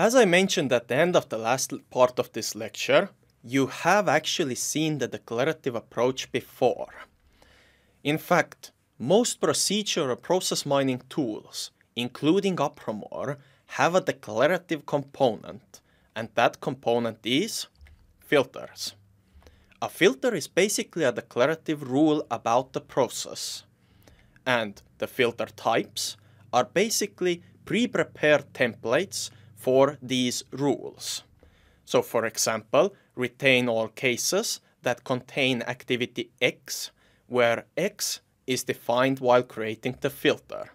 As I mentioned at the end of the last part of this lecture, you have actually seen the declarative approach before. In fact, most procedure or process mining tools, including Apromore, have a declarative component, and that component is filters. A filter is basically a declarative rule about the process. And the filter types are basically pre-prepared templates for these rules. So for example, retain all cases that contain activity X, where X is defined while creating the filter.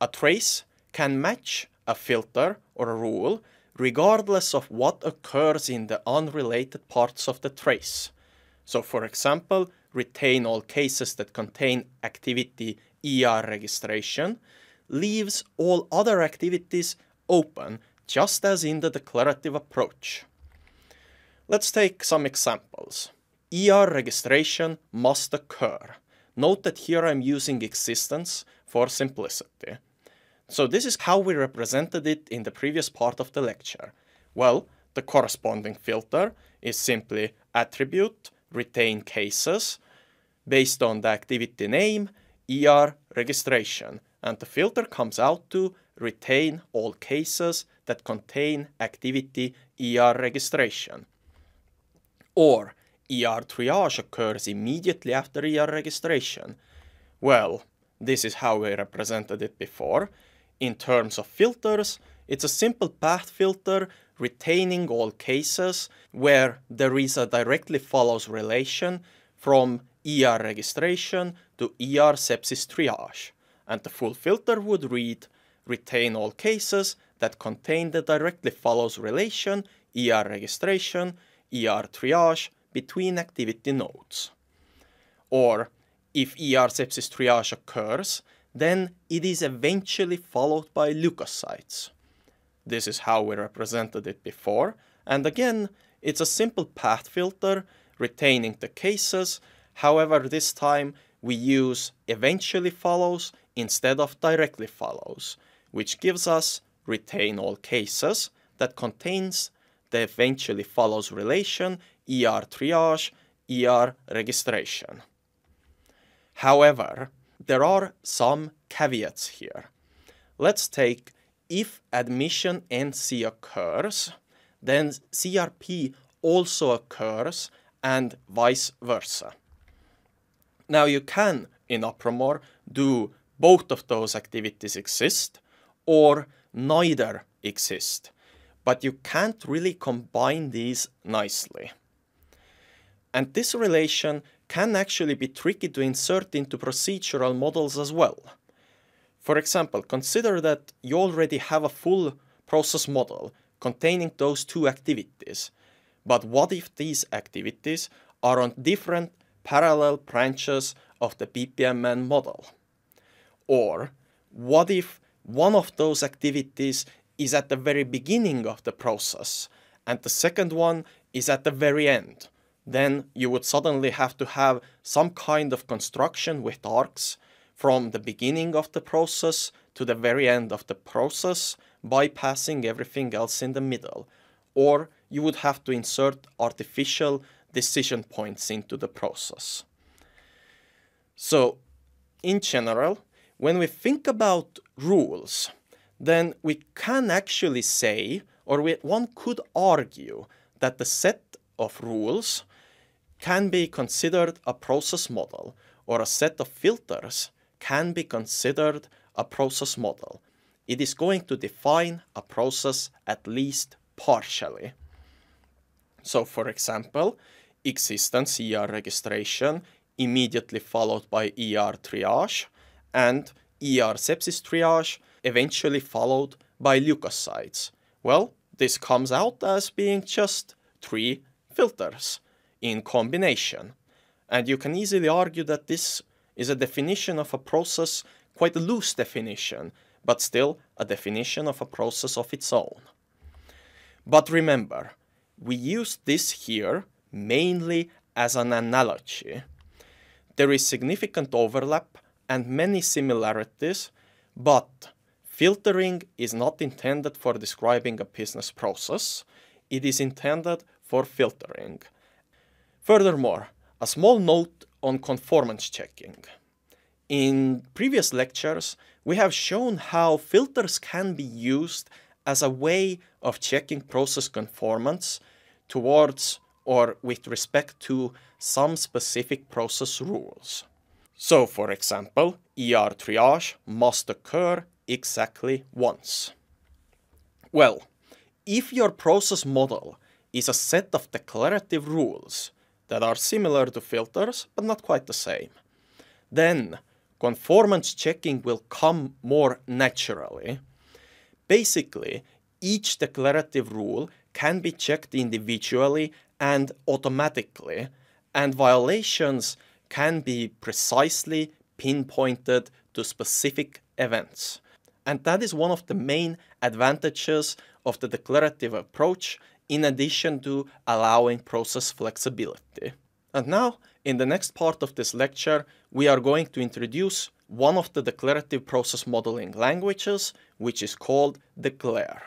A trace can match a filter or a rule regardless of what occurs in the unrelated parts of the trace. So for example, retain all cases that contain activity ER registration leaves all other activities open, just as in the declarative approach. Let's take some examples. ER registration must occur. Note that here I'm using existence for simplicity. So this is how we represented it in the previous part of the lecture. Well, the corresponding filter is simply attribute retain cases based on the activity name, ER registration, and the filter comes out to retain all cases that contain activity ER registration. Or ER triage occurs immediately after ER registration. Well, this is how we represented it before. In terms of filters, it's a simple path filter retaining all cases where there is a directly follows relation from ER registration to ER sepsis triage. And the full filter would read retain all cases that contain the directly follows relation ER registration, ER triage between activity nodes. Or if ER sepsis triage occurs, then it is eventually followed by leukocytes. This is how we represented it before, and again, it's a simple path filter retaining the cases, however this time we use eventually follows instead of directly follows, which gives us retain all cases that contains the eventually follows relation ER triage, ER registration. However, there are some caveats here. Let's take if admission NC occurs, then CRP also occurs and vice versa. Now you can, in Apromore, do both of those activities exist or neither exist, but you can't really combine these nicely. And this relation can actually be tricky to insert into procedural models as well. For example, consider that you already have a full process model containing those two activities. But what if these activities are on different parallel branches of the BPMN model? Or what if one of those activities is at the very beginning of the process and the second one is at the very end? then you would suddenly have to have some kind of construction with arcs from the beginning of the process to the very end of the process, bypassing everything else in the middle. Or you would have to insert artificial decision points into the process. So, in general, when we think about rules, then we can actually say, or we, one could argue, that the set of rules can be considered a process model or a set of filters can be considered a process model. It is going to define a process at least partially. So for example, existence ER registration immediately followed by ER triage and ER sepsis triage eventually followed by leukocytes. Well, this comes out as being just three filters in combination. And you can easily argue that this is a definition of a process, quite a loose definition, but still a definition of a process of its own. But remember, we use this here mainly as an analogy. There is significant overlap and many similarities, but filtering is not intended for describing a business process, it is intended for filtering. Furthermore, a small note on conformance checking. In previous lectures, we have shown how filters can be used as a way of checking process conformance towards or with respect to some specific process rules. So, for example, ER triage must occur exactly once. Well, if your process model is a set of declarative rules that are similar to filters but not quite the same, then conformance checking will come more naturally. Basically, each declarative rule can be checked individually and automatically, and violations can be precisely pinpointed to specific events. And that is one of the main advantages of the declarative approach in addition to allowing process flexibility. And now, in the next part of this lecture, we are going to introduce one of the declarative process modeling languages, which is called Declare.